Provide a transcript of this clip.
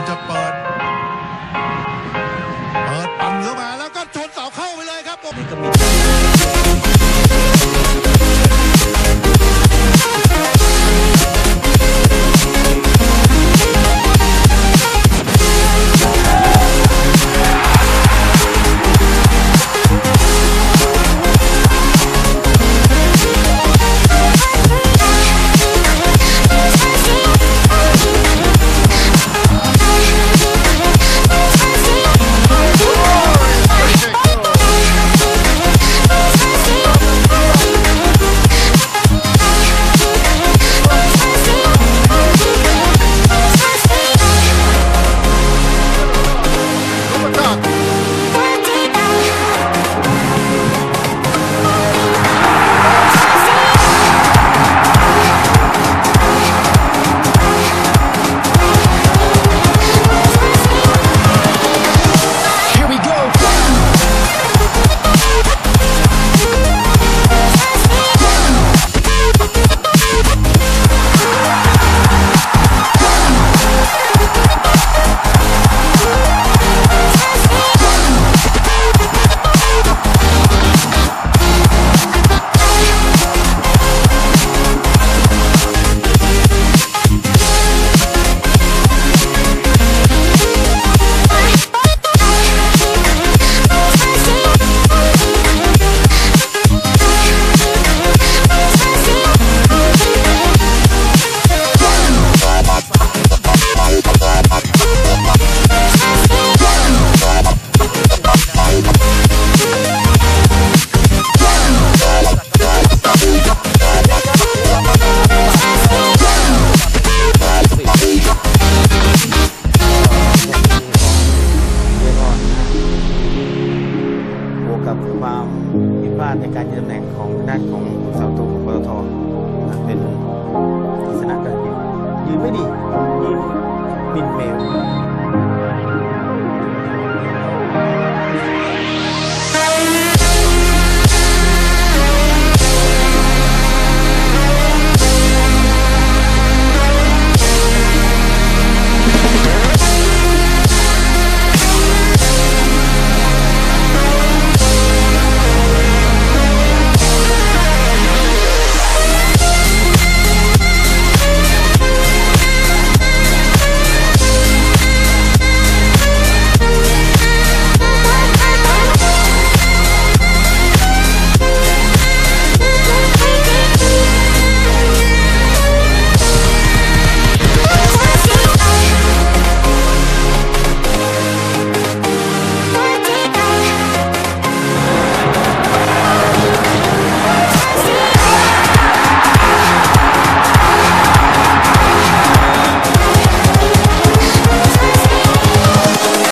มันาดในการยืนตำแหน่งของด้านของเสาธงของปตทเป็นลักษณะการยืนยืนไม่ดียืนบินเมล